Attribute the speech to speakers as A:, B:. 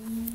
A: Mm-hmm.